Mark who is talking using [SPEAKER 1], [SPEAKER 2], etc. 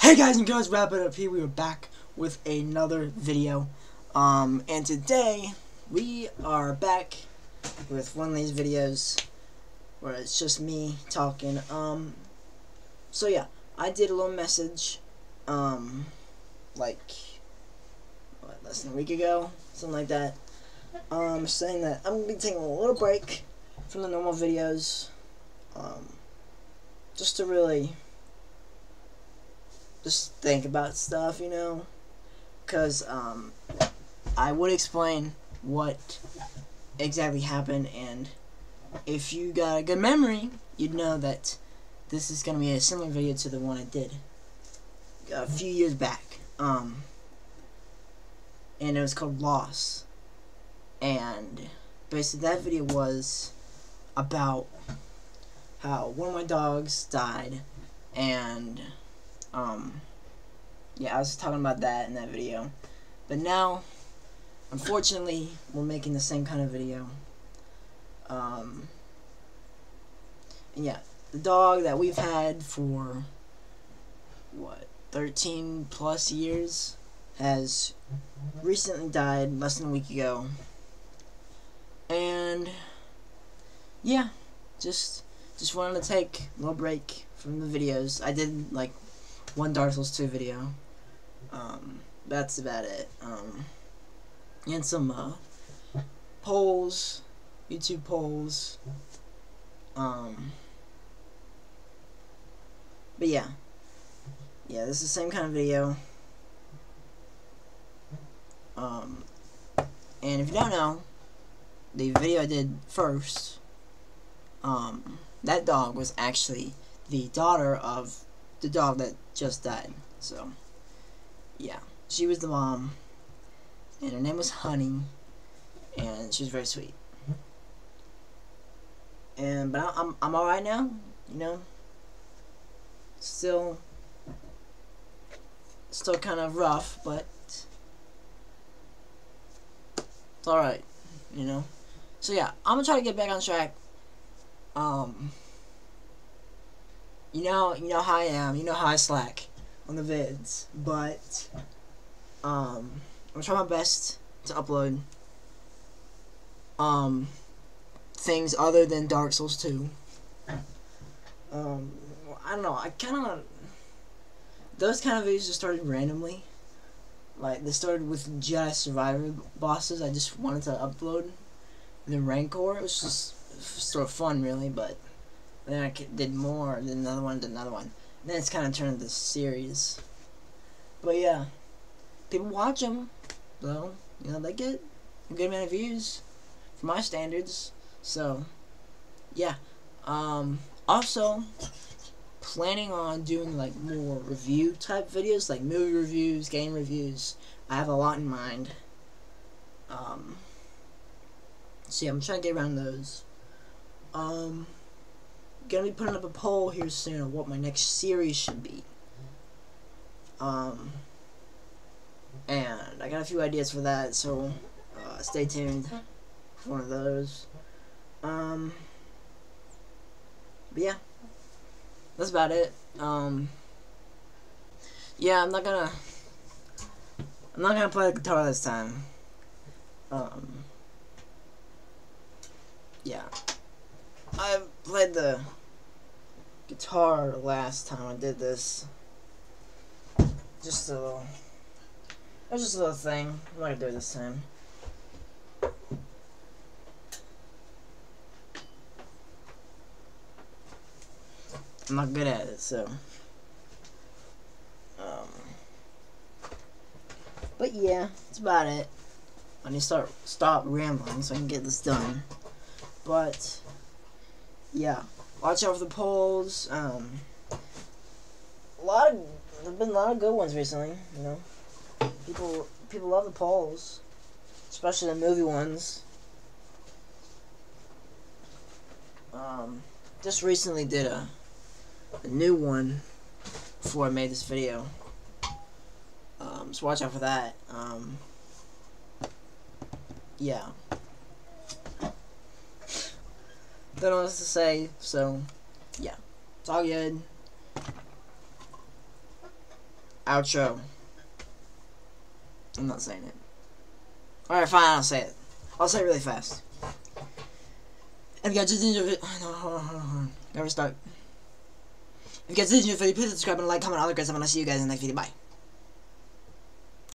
[SPEAKER 1] Hey guys and girls, RapIt Up here. We are back with another video. Um, and today we are back with one of these videos where it's just me talking. Um, so yeah, I did a little message, um, like, what, less than a week ago, something like that. Um, saying that I'm gonna be taking a little break from the normal videos, um, just to really just think about stuff, you know, because um, I would explain what exactly happened, and if you got a good memory, you'd know that this is gonna be a similar video to the one I did a few years back. Um, and it was called Loss, and basically that video was about how one of my dogs died, and um, yeah, I was talking about that in that video. But now, unfortunately, we're making the same kind of video. Um, and yeah, the dog that we've had for, what, 13 plus years has recently died less than a week ago. And, yeah, just, just wanted to take a little break from the videos. I did, like, one Dark Souls 2 video. Um, that's about it. Um, and some uh, polls, YouTube polls. Um, but yeah, yeah, this is the same kind of video. Um, and if you don't know, the video I did first, um, that dog was actually the daughter of the dog that just died. So, yeah, she was the mom, and her name was Honey, and she was very sweet. And but I'm I'm all right now, you know. Still, still kind of rough, but it's all right, you know. So yeah, I'm gonna try to get back on track. Um you know, you know how I am. You know how I slack on the vids, but um, I'm trying my best to upload um things other than Dark Souls 2. Um, I don't know. I kind of those kind of videos just started randomly. Like they started with Jedi Survivor bosses. I just wanted to upload the Rancor. It was just sort of fun, really, but then I did more, then another one, then another one. And then it's kind of turned into series. But yeah, people watch them, though. You know, they get a good amount of views for my standards. So, yeah. Um, also, planning on doing like more review type videos, like movie reviews, game reviews. I have a lot in mind. Um, so yeah, I'm trying to get around those. Um, gonna be putting up a poll here soon of what my next series should be. Um, and I got a few ideas for that, so uh, stay tuned for one of those. Um, but yeah, that's about it. Um, yeah, I'm not gonna, I'm not gonna play the guitar this time. Um, yeah. I've played the guitar last time I did this. Just a little. It was just a little thing. I'm gonna do this time. I'm not good at it, so. Um. But yeah, that's about it. I need to start stop rambling so I can get this done. But yeah watch out for the polls. Um, a lot of there've been a lot of good ones recently. You know, people people love the polls, especially the movie ones. Um, just recently did a a new one before I made this video. Um, so watch out for that. Um, yeah. Don't know what to say, so yeah, it's all good. outro. I'm not saying it. Alright, fine, I'll say it. I'll say it really fast. If you guys did enjoy on. Never start. If you guys did enjoy video, please subscribe and like, comment, all the great stuff, and I'll see you guys in the next video. Bye.